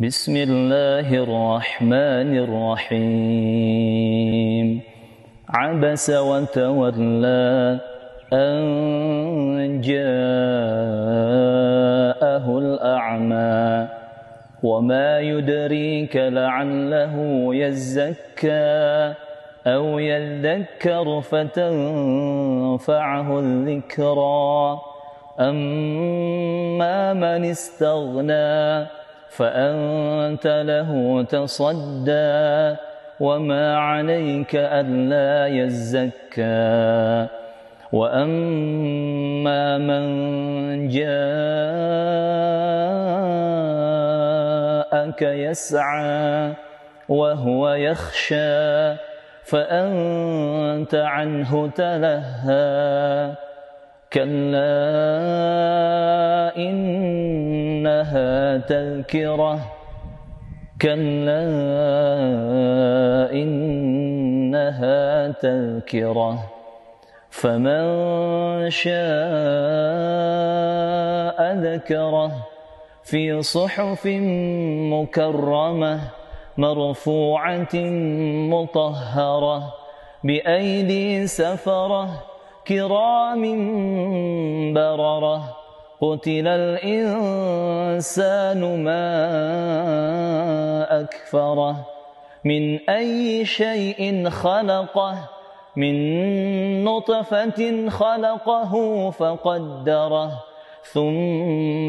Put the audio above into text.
بسم الله الرحمن الرحيم. عبس وتولى أن جاءه الأعمى. وما يدريك لعله يزكى أو يذكر فتنفعه الذكرى. أما من استغنى فأنت له تصدى وما عليك ألا يزكى. وأما من جاءك يسعى وهو يخشى فأنت عنه تلهى. كلا إنها تذكرة. كلا إنها تذكرة. فمن شاء ذكره في صحف مكرمة مرفوعة مطهرة بأيدي سفرة كرام بررة. قتل الإنسان ما أكفره من أي شيء خلقه من نطفة خلقه فقدره ثم